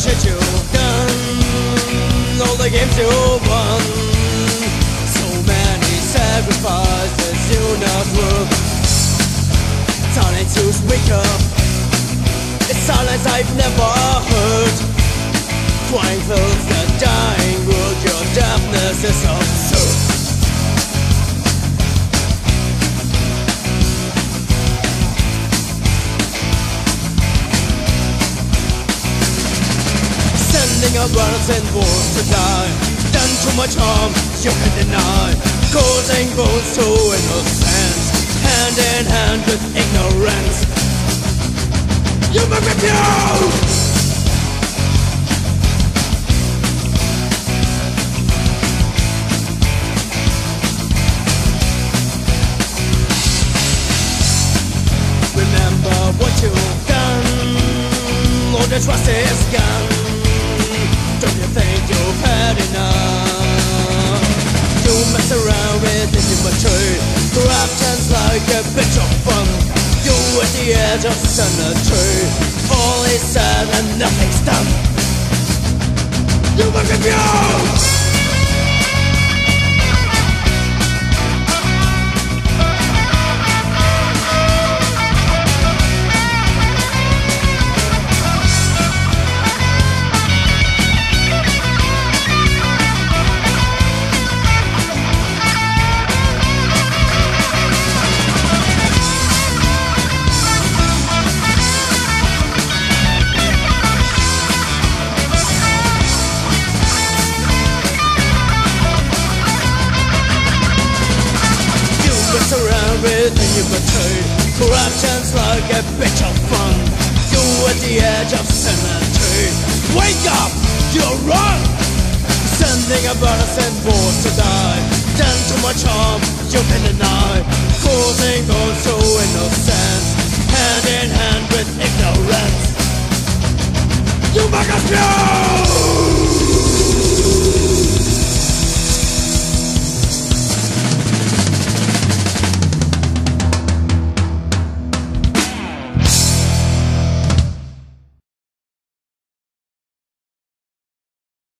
shit you've done, all the games you've won. So many sacrifices you're not worth. Time to wake up. It's silence I've never heard. Sending our brothers and wars to die. Done too much harm, you can deny. Causing bones to innocence Hand in hand with ignorance. Me pure! Remember what you've done. All the trust is gone Don't you think you've had enough? You mess around with Corruption's like a bitch of fun You at the edge of sanity All is said and nothing's done. You make it with humanity Corruption's like a bitch of fun You're at the edge of sanity Wake up, you're wrong Sending a brothers and wars to die Done too much harm, you can deny Causing those to innocence Hand in hand with ignorance You make us pure